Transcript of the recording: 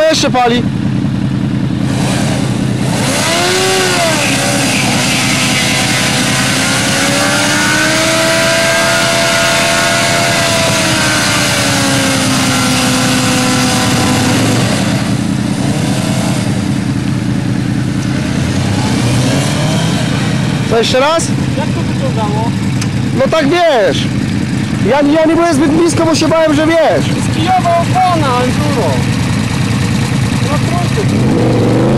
Co jeszcze pali? Co jeszcze raz? Jak to wyglądało? No tak wiesz. Ja, ja nie byłem zbyt blisko, bo się bałem, że wiesz. Kijowa opona enduro. estava pronto.